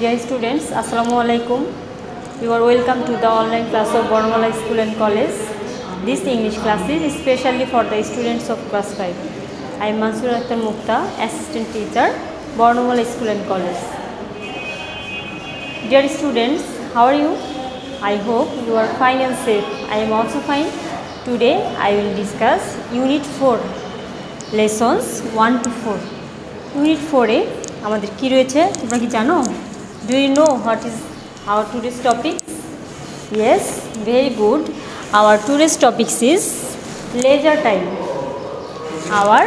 Dear students, Assalamu alaikum. You are welcome to the online class of Bornmala School and College. This English class is especially for the students of class 5. I am Mansur Akhtar Mukta, assistant teacher, Bornmala School and College. Dear students, how are you? I hope you are fine and safe. I am also fine. Today I will discuss Unit 4, Lessons 1 to 4. Unit 4 এ আমাদের কি রয়েছে তোমরা কি জানো do you know what is our today's topic yes very good our today's topics is leisure time our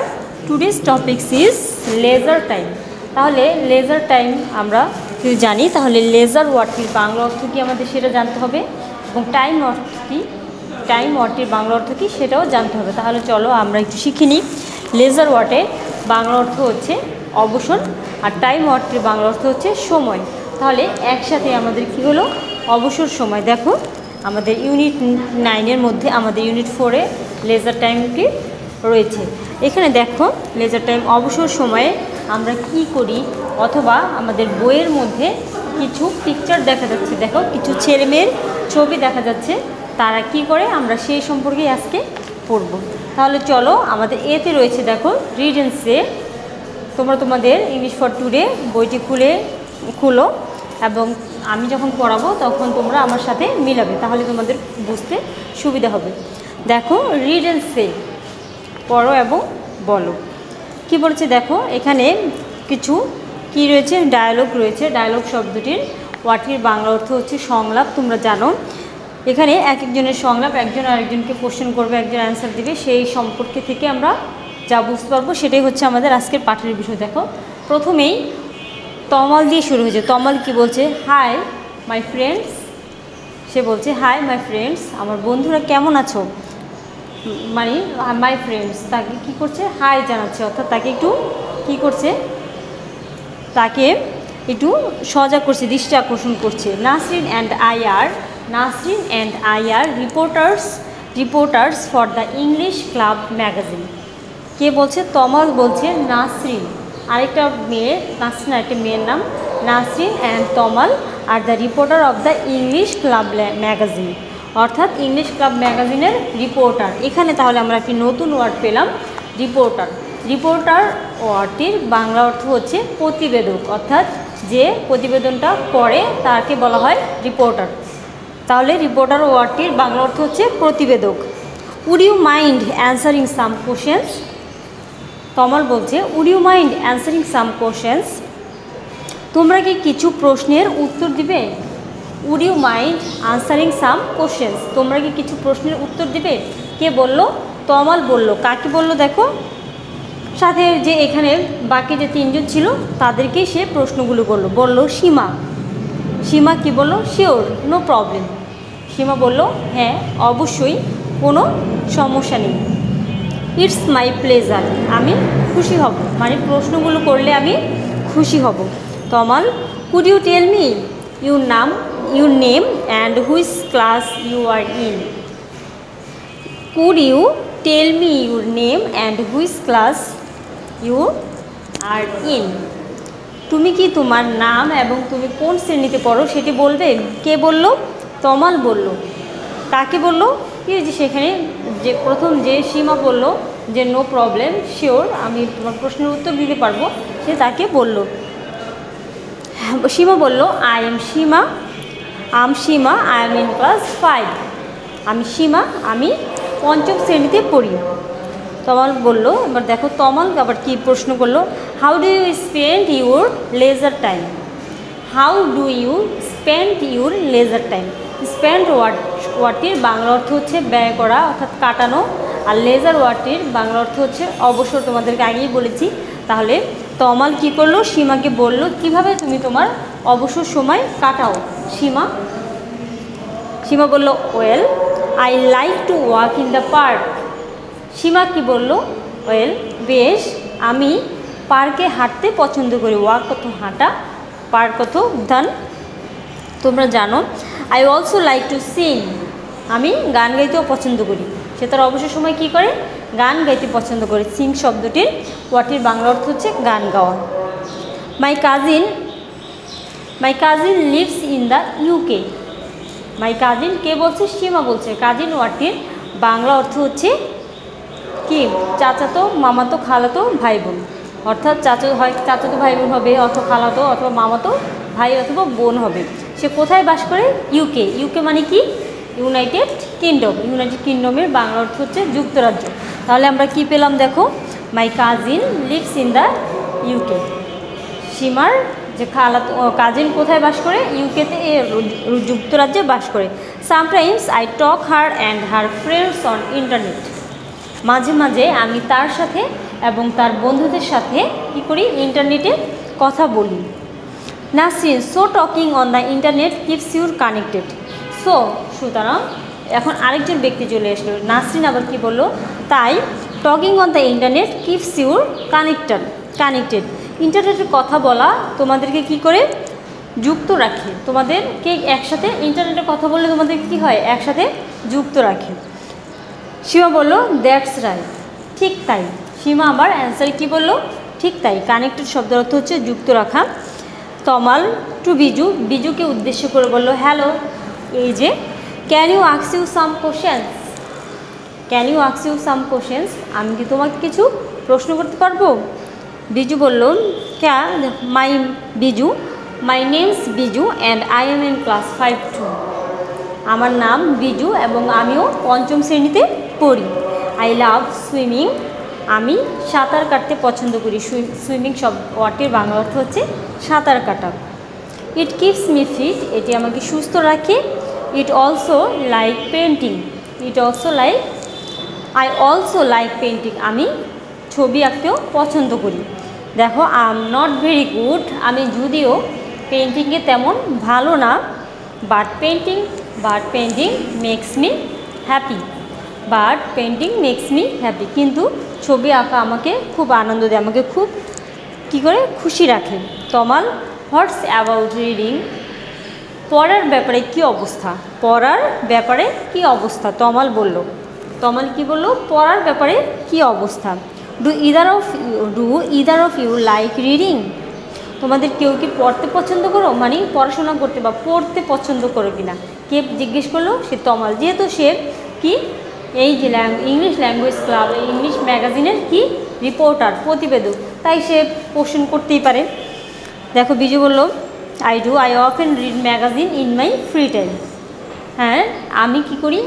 today's topics is leisure time তাহলে leisure time আমরা যদি জানি, তাহলে লেজার ওয়ার্ডটির বাংলা অর্থ কি আমাদের সেটা জানতে হবে? এবং টাইম অর্থ কি? টাইম ওয়ার্ডটির বাংলা অর্থ কি? সেটাও জানতে হবে। তাহলে চলো আমরা একটু শিখে নিই। লেজার ওয়ার্ডের বাংলা অর্থ হচ্ছে অবসর, আর টাইম ওয়ার্ডটির বাংলা অর্থ হচ্ছে সময়। তাহলে একসাথে আমাদের কি হলো? অবসর সময়। দেখো, আমাদের ইউনিট নাইনের মধ্যে আমাদের ইউনিট ফোরে লেজার টাইমটি রয়েছে। এখানে দেখো লেজার টাইম অবসর সময়ে আমরা কি করি? অথবা আমাদের বইয়ের মধ্যে কিছু পিকচার দেখা যাচ্ছে। দেখো, কিছু ছেলেমেয়ের ছবি দেখা যাচ্ছে। তারা কি করে? আমরা সেই সম্পর্কেই আজকে পড়ব। তাহলে চলো, আমাদের এতে রয়েছে দেখো রিড অ্যান্ড তোমরা তোমাদের ইংলিশ ফর টুডে বইটি খুলে, খুলো। এবং আমি যখন পড়াবো তখন তোমরা আমার সাথে মিলাবে, তাহলে তোমাদের বুঝতে সুবিধা হবে। দেখো রিড অ্যান্ড সে পড়ো এবং বলো। কি বলছে দেখো, এখানে কিছু কি রয়েছে? ডায়ালগ রয়েছে। ডায়ালগ শব্দটির ওয়াটির বাংলা অর্থ হচ্ছে সংলাপ, তোমরা জানো। এখানে এক একজনের সংলাপ, একজন আরেকজনকে কোশ্চেন করবে, একজন অ্যান্সার দিবে। সেই সম্পর্কে থেকে আমরা যা বুঝতে পারব, সেটাই হচ্ছে আমাদের আজকের পাঠের বিষয়। দেখো, প্রথমেই তমাল দিয়ে শুরু হয়েছে। তমাল কি বলছে? হাই মাই ফ্রেন্ডস সে বলছে হাই মাই ফ্রেন্ডস আমার বন্ধুরা কেমন আছো? মানে মাই ফ্রেন্ডস তাকে কি করছে? হাই জানাচ্ছে। অর্থাৎ তাকে একটু কি করছে? তাকে একটু সজাগ করছে, দৃষ্টি আকর্ষণ করছে। Nasrin and I are Nasrin and I are reporters reporters for the English club magazine কে বলছে? তমাল বলছে, নাসরিন। আরেকটা মেয়ে, নাসরিন আরেকটা মেয়ের নাম, Nasrin and Tamal, are the reporter of the English club magazine অর্থাৎ ইংলিশ ক্লাব ম্যাগাজিনের রিপোর্টার এখানে তাহলে আমরা একটি নতুন ওয়ার্ড পেলাম রিপোর্টার রিপোর্টার ওয়ার্ডটির বাংলা অর্থ হচ্ছে প্রতিবেদক, অর্থাৎ যে প্রতিবেদনটা করে তাকে বলা হয় রিপোর্টার তাহলে রিপোর্টার ওয়ার্ডটির বাংলা অর্থ হচ্ছে প্রতিবেদক। Would you mind answering some questions Tamal বলছে would you mind answering some questions তোমরা কি কিছু প্রশ্নের উত্তর দিবে? Would you mind answering some questions তোমরা কি কিছু প্রশ্নের উত্তর দিবে? কে বলল? তমাল বলল। কাকে বলল দেখো? সাথে যে এখানে বাকি যে তিনজন ছিল, তাদেরকেই সে প্রশ্নগুলো করল বলল, সীমা। সীমা কি বলল? শিওর নো প্রবলেম সীমা বলল হ্যাঁ অবশ্যই, কোনো সমস্যা নেই। It's my pleasure. আমি খুশি হব। মানে প্রশ্নগুলো করলে আমি খুশি হব। Tamal could you tell me your নাম your name and which class you are in could you tell me your name and which class you are in তুমি কি তোমার নাম এবং তুমি কোন শ্রেণীতে পড়ো সেটি বলবে? কে বলল? তমাল বলল। কাকে বলল? কি যে সেখানে যে প্রথম যে সীমা বলল যে নো প্রবলেম শিওর আমি তোমার প্রশ্নের উত্তর দিতে পারব, সে তাকে বলল। সীমা বলল I am Sima am Sima I am in class five আমি সীমা, আমি পঞ্চম শ্রেণীতে পড়ি। তমাল বলল, এবার দেখো তমাল আবার কী প্রশ্ন করল? How do you spend your leisure time how do you spend your leisure time spend word ওয়ার্ডটির Bangla অর্থ হচ্ছে ব্যয় করা, অর্থাৎ কাটানো। আর লেজার ওয়ার্ডটির বাংলা অর্থ হচ্ছে অবসর। তোমাদেরকে আগেই বলেছি। তাহলে তমাল কি করল? সীমাকে বলল, কীভাবে তুমি তোমার অবসর সময় কাটাও? সীমা। সীমা বলল, well, I like to walk in the park. Sima কি বলল? ওয়েল, বেশ, আমি পার্কে হাঁটতে পছন্দ করি। ওয়াক কত হাঁটা, পার্ক কত উদ্যান তোমরা জানো, I also like to sing আমি গান গাইতেও পছন্দ করি। সে তার অবসর সময় কি করে? গান গাইতে পছন্দ করে। সিং শব্দটির ওয়াটির বাংলা অর্থ হচ্ছে গান গাওয়া। My cousin my cousin lives in the UK my cousin কে বলছে? সীমা বলছে। কাজিন ওয়ার্ডটির বাংলা অর্থ হচ্ছে কি? চাচাতো, মামাতো, খালাতো ভাই বোন অর্থাৎ চাচা হয় চাচাতো ভাই বোন হবে অথবা খালাতো অথবা মামাতো ভাই অথবা বোন হবে। সে কোথায় বাস করে? ইউকে ইউকে মানে কি? ইউনাইটেড কিংডম, ইউনাইটেড কিংডমের বাংলা অর্থ হচ্ছে যুক্তরাজ্য। তাহলে আমরা কি পেলাম দেখো? My cousin lives in the UK সীমার যে খালাত কাজিন কোথায় বাস করে? ইউকেতে যুক্তরাজ্যে বাস করে। Sometimes I talk her and her friends on internet মাঝে মাঝে আমি তার সাথে এবং তার বন্ধুদের সাথে কী করি? ইন্টারনেটে কথা বলি। Nasrin so talking on the internet keeps your connected so সুতরাং এখন আরেকজন ব্যক্তি চলে আসলো নাসরিন আবার কি বলল? তাই talking on the internet keeps your connected connected ইন্টারনেটের কথা বলা তোমাদেরকে কি করে? যুক্ত রাখে। তোমাদেরকে একসাথে ইন্টারনেটে কথা বললে তোমাদের কি হয়? একসাথে যুক্ত রাখে। সীমা বলল দ্যাটস রাইট ঠিক তাই। সীমা আবার অ্যান্সার কি বলল? ঠিক তাই। কানেক্টেড শব্দের অর্থ হচ্ছে যুক্ত রাখা। তমাল টু বিজু। বিজুকে উদ্দেশ্য করে বলল হ্যালো এই যে can you আক্স you some questions can you আক্স you some questions আমি কি তোমাকে কিছু প্রশ্ন করতে পারব? বিজু বলল ক্যা my Biju my name's Biju and I am in class five too আমার নাম বিজু এবং আমিও পঞ্চম শ্রেণীতে পড়ি। আই লাভ সুইমিং আমি সাঁতার কাটতে পছন্দ করি। সুইমিং সব ওয়ার্ডটির বাংলা অর্থ হচ্ছে সাঁতার কাটা। ইট কিপস মি ফিট এটি আমাকে সুস্থ রাখে। It also like painting it also like I also like painting আমি ছবি আঁকতেও পছন্দ করি। দেখো I am not very good আমি যদিও পেন্টিংয়ে তেমন ভালো না but painting but painting makes me happy but painting makes me happy কিন্তু ছবি আঁকা আমাকে খুব আনন্দ দেয়, আমাকে খুব কি করে খুশি রাখে। তমাল হোয়াটস অ্যাবাউট রিডিং পড়ার ব্যাপারে কি অবস্থা? পড়ার ব্যাপারে কি অবস্থা? তমাল বলল। তমাল কি বলল? পড়ার ব্যাপারে কি অবস্থা? Do either of do either of you like reading তোমাদের কেউ কি পড়তে পছন্দ করো? মানে পড়াশোনা করতে বা পড়তে পছন্দ করো কিনা? কে জিজ্ঞেস করল? সে তমাল। যেহেতু সে কি? এই যে ইংলিশ ল্যাঙ্গুয়েজ ক্লাব ইংলিশ ম্যাগাজিনের কি? রিপোর্টার প্রতিবেদক। তাই সে কোশ্চেন করতেই পারে। দেখো, বিজু বলল I do I often read magazine in my free time হ্যাঁ আমি কি করি?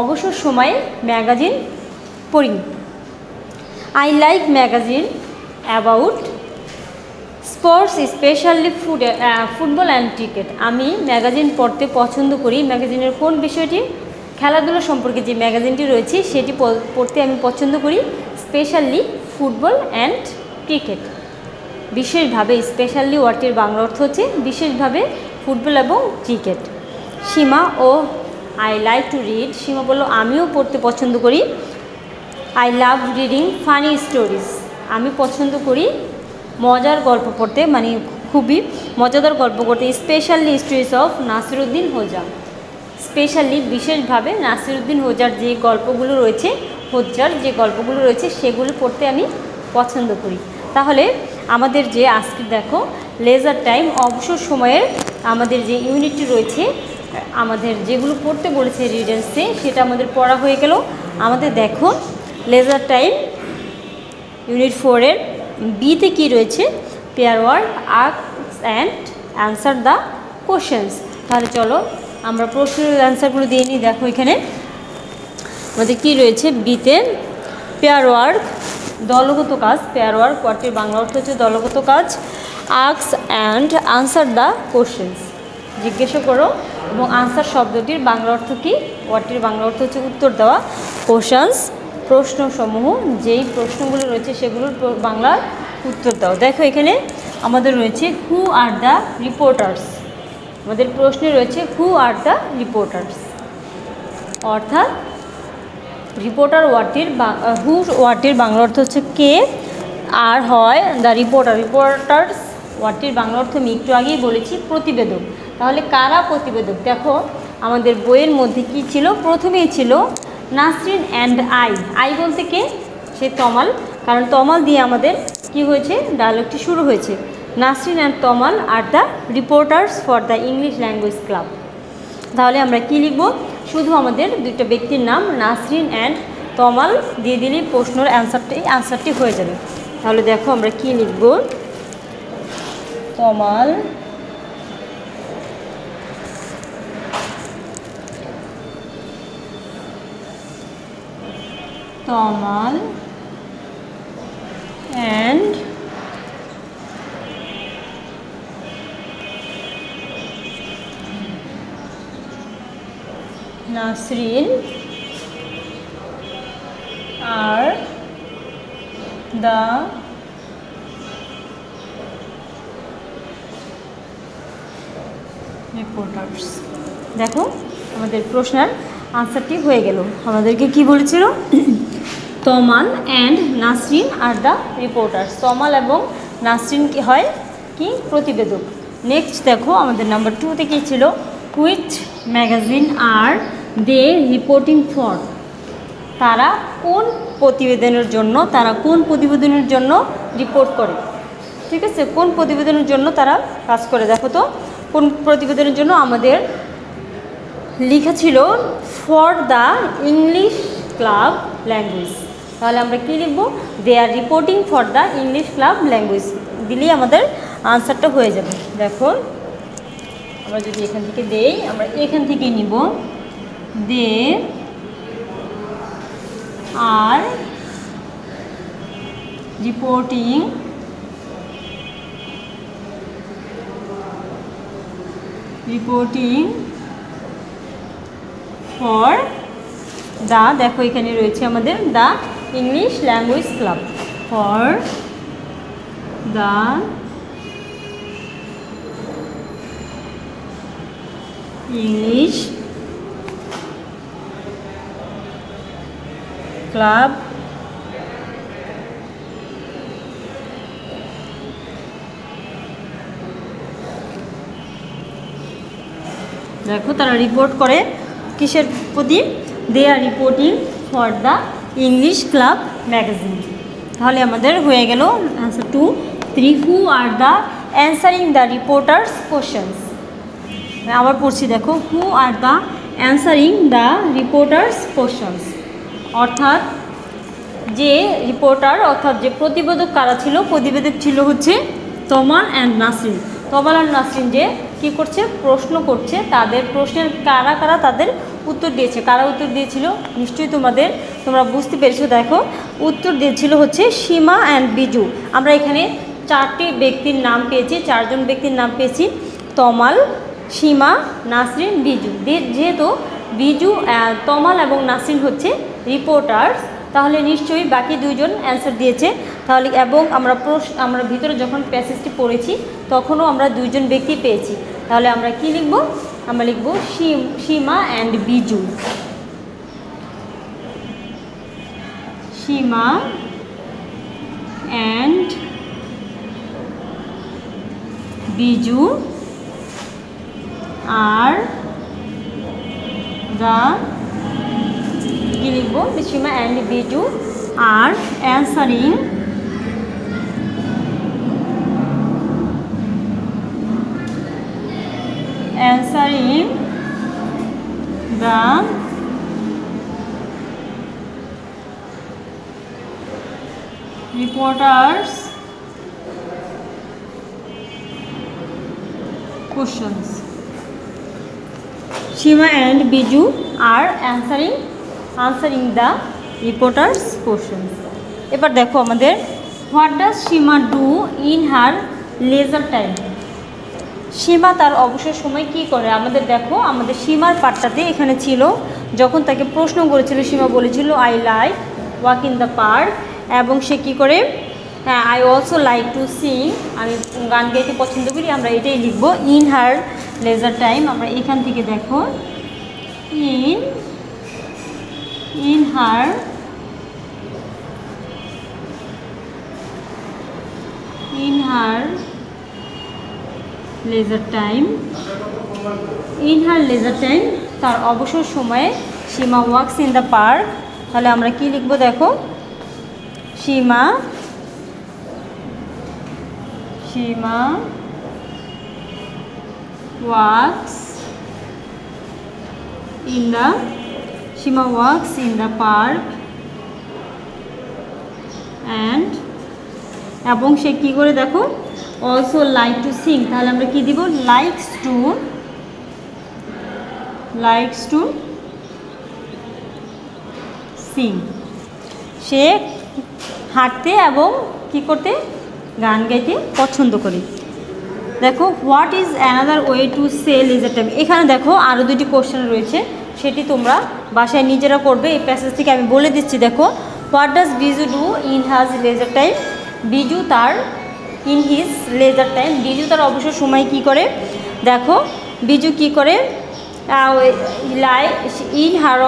অবসর সময়ে ম্যাগাজিন পড়ি। I like magazine about sports specially food football and cricket আমি ম্যাগাজিন পড়তে পছন্দ করি। ম্যাগাজিনের কোন বিষয়টি? খেলাধুলো সম্পর্কে যে ম্যাগাজিনটি রয়েছে, সেটি পড়তে আমি পছন্দ করি স্পেশালি ফুটবল অ্যান্ড ক্রিকেট বিশেষভাবে স্পেশালি ওয়ার্ডটির বাংলা অর্থ হচ্ছে বিশেষভাবে ফুটবল এবং cricket. Seema O I like to read Sima বলল, আমিও পড়তে পছন্দ করি। I love reading funny stories আমি পছন্দ করি মজার গল্প পড়তে মানে খুবই মজাদার গল্প করতে specially stories of Nasiruddin Hodja. Specially বিশেষভাবে নাসিরুদ্দিন হোজার যে গল্পগুলো রয়েছে, হোজার যে গল্পগুলো রয়েছে, সেগুলো পড়তে আমি পছন্দ করি। তাহলে আমাদের যে আজকে দেখো লেজার টাইম অবসর সময়ের আমাদের যে ইউনিটটি রয়েছে, আমাদের যেগুলো পড়তে বলেছে রিডেন্সে সেটা আমাদের পড়া হয়ে গেল। আমাদের দেখো লেজার টাইম ইউনিট ফোরের বিতে কী রয়েছে? Pair word arcs and answer the questions তাহলে চলো, আমরা প্রশ্নের অ্যান্সারগুলো দিয়ে নিই। দেখো এখানে, আমাদের কী রয়েছে? বিতে পেয়ার ওয়ার্ক দলগত কাজ পেয়ার ওয়ার্ক ওয়ার্ডটির বাংলা অর্থ হচ্ছে দলগত কাজ আক্স অ্যান্ড আনসার দ্য কোশ্চেন্স জিজ্ঞাসা করো এবং আনসার শব্দটির বাংলা অর্থ কী? ওয়ার্ডটির বাংলা অর্থ হচ্ছে উত্তর দেওয়া। কোশ্চেন্স প্রশ্নসমূহ, যেই প্রশ্নগুলো রয়েছে সেগুলোর বাংলার উত্তর দাও। দেখো এখানে আমাদের রয়েছে হু আর দ্য রিপোর্টার্স আমাদের প্রশ্নে রয়েছে হু আর দ্য রিপোর্টার্স অর্থাৎ রিপোর্টার ওয়ার্ডটির হু ওয়ার্ডটির বাংলা অর্থ হচ্ছে কে, আর হয় দ্য রিপোর্টার রিপোর্টার্স ওয়ার্ডটির বাংলা অর্থ আমি একটু আগেই বলেছি, প্রতিবেদক। তাহলে কারা প্রতিবেদক? দেখো, আমাদের বইয়ের মধ্যে কি ছিল? প্রথমেই ছিল নাসরিন অ্যান্ড আই আই বলতে কে? সে তমাল। কারণ তমাল দিয়ে আমাদের কি হয়েছে? ডায়লগটি শুরু হয়েছে। Nasrin and Tamal are the reporters for the English language club তাহলে আমরা কি লিখব? শুধু আমাদের দুইটা ব্যক্তির নাম, নাসরিন অ্যান্ড তমাল, দিয়ে দিলেই প্রশ্নের অ্যান্সারটি অ্যান্সারটি হয়ে যাবে। তাহলে দেখো আমরা কি লিখব? Tamal Tamal and Nasrin are the reporters দেখো, আমাদের প্রশ্নের আনসারটি হয়ে গেল। আমাদেরকে কি বলেছিল? Tamal and Nasrin are the reporters Tamal এবং নাসরিন কি হয়? কি? প্রতিবেদক। নেক্সট দেখো, আমাদের নাম্বার টুতে কী ছিল। Which magazine are they reporting for তারা কোন প্রতিবেদনের জন্য, তারা কোন প্রতিবেদনের জন্য রিপোর্ট করে? ঠিক আছে? কোন প্রতিবেদনের জন্য তারা কাজ করে? দেখো তো, কোন প্রতিবেদনের জন্য আমাদের লেখা ছিল for the English club language তাহলে আমরা কী লিখব? They are reporting for the English club language দিলেই আমাদের আনসারটা হয়ে যাবে। দেখো, আমরা যদি এখান থেকে দেই, আমরা এখান থেকে নিব। They are reporting reporting for the, দেখো এখানে রয়েছে আমাদের the English language club for the English club. দেখো তারা রিপোর্ট করে কিসের প্রতি? They are reporting for the English club magazine তাহলে আমাদের হয়ে গেল answer two three who are the answering the reporters questions আবার পড়ছি, দেখো who are the answering the reporters questions অর্থাৎ যে রিপোর্টার অর্থাৎ যে প্রতিবেদক কারা ছিল? প্রতিবেদক ছিল হচ্ছে তমাল অ্যান্ড নাসরিন। তমাল অ্যান্ড নাসরিন যে কী করছে? প্রশ্ন করছে। তাদের প্রশ্নের কারা কারা তাদের উত্তর দিয়েছে। কারা উত্তর দিয়েছিল? নিশ্চয়ই তোমাদের, তোমরা বুঝতে পেরেছ, দেখো। উত্তর দিয়েছিল হচ্ছে সীমা অ্যান্ড বিজু। আমরা এখানে চারটি ব্যক্তির নাম পেয়েছি। চারজন ব্যক্তির নাম পেয়েছি তমাল, সীমা, নাসরিন, বিজু। যেহেতু বিজু তমাল এবং নাসরিন হচ্ছে রিপোর্টার্স তাহলে নিশ্চয়ই বাকি দুইজন অ্যান্সার দিয়েছে। তাহলে এবং আমরা আমরা ভিতরে যখন প্যাসেজটি পড়েছি, তখনও আমরা দুইজন ব্যক্তি পেয়েছি। তাহলে আমরা কি লিখব? আমরা লিখব Sima and Biju. Sima and Biju are the কি লিখব Sima and Biju are answering answering the reporters questions Shima and Biju are answering answering the reporters questions. এবার দেখো আমাদের what does Sima do in her leisure time Sima তার অবসর সময় কি করে? আমাদের দেখো, আমাদের সীমার পার্টটাতে এখানে ছিল, যখন তাকে প্রশ্ন করেছিল সীমা বলেছিল I like walk in the park এবং সে কি করে? হ্যাঁ I also like to sing আমি গান গাইতে পছন্দ করি, আমরা এটাই লিখব ইন হার লেজার টাইম আমরা এখান থেকে দেখো in in her in her leisure time in her leisure time তার অবসর সময়ে Sima works in the park তাহলে আমরা কি লিখব দেখো? Sima Sima works in the Sima works in the park and এবং সে কী করে দেখো? অলসো লাইক টু সিং তাহলে আমরা কি দিব? Likes to likes to sing সে হাঁটতে এবং কি করতে? গান গাইতে পছন্দ করে। দেখো what is another way to say leisure time এখানে দেখো আরও দুটি কোশ্চেন রয়েছে। সেটি তোমরা বাসায় নিজেরা করবে। এই প্যাসেজ থেকে আমি বলে দিচ্ছি, দেখো what does Biju do in his leisure time Biju তার in his leisure time Biju তার অবসর সময় কি করে? দেখো বিজু কি করে? লাই in her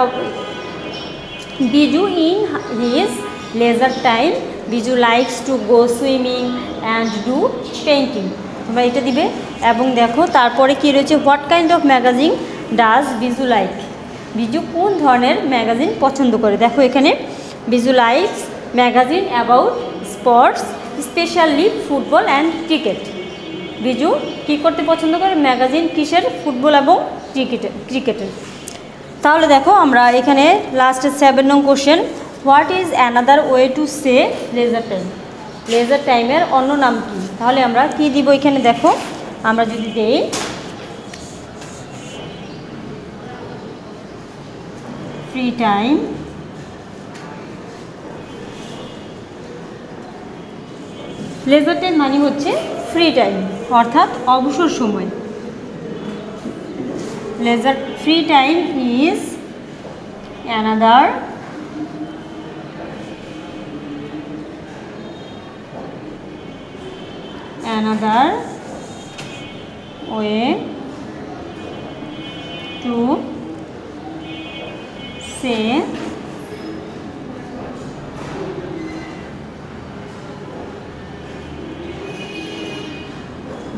Biju in his leisure time Biju likes to go swimming and do painting তোমরা এটা দিবে। এবং দেখো, তারপরে কি রয়েছে? What kind of magazine does Biju like Biju কোন ধরনের ম্যাগাজিন পছন্দ করে? দেখো এখানে Biju likes magazine about sports, specially football and cricket. Biju কি করতে পছন্দ করে? ম্যাগাজিন কিসের? ফুটবল এবং ক্রিকেটের ক্রিকেটের। তাহলে দেখো আমরা এখানে লাস্টের সেভেন নং question what is another way to say leisure time leisure টাইমের অন্য নাম কি? তাহলে আমরা কি দিব এখানে? দেখো, আমরা যদি দেই ফ্রি টাইম লেজার টাইম মানে হচ্ছে ফ্রি টাইম অর্থাৎ অবসর সময় leisure free time is another another way to say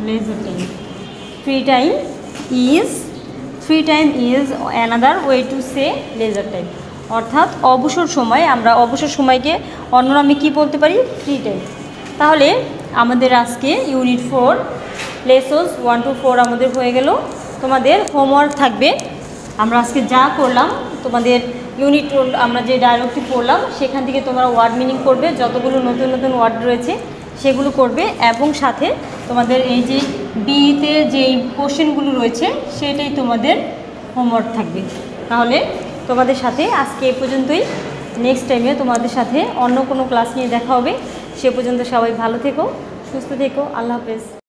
leisure time. Free time is free time is another way to say leisure time অর্থাৎ অবসর সময়, আমরা অবসর সময়কে অন্য নামে কী বলতে পারি? ফ্রি টাইম তাহলে আমাদের আজকে unit four lessons one two four আমাদের হয়ে গেল। তোমাদের হোমওয়ার্ক থাকবে। আমরা আজকে যা করলাম তোমাদের ইউনিট আমরা যে ডায়লগটি পড়লাম, সেখান থেকে তোমরা ওয়ার্ড মিনিং করবে, যতগুলো নতুন নতুন ওয়ার্ড রয়েছে, সেগুলো করবে, এবং সাথে তোমাদের এই যে বিতে যে কোশ্চেনগুলো রয়েছে, সেটাই তোমাদের হোমওয়ার্ক থাকবে। তাহলে তোমাদের সাথে আজকে এ পর্যন্তই। নেক্সট টাইমে তোমাদের সাথে অন্য কোনো ক্লাস নিয়ে দেখা হবে। সে পর্যন্ত সবাই ভালো থেকো, সুস্থ থেকো। আল্লাহ হাফেজ।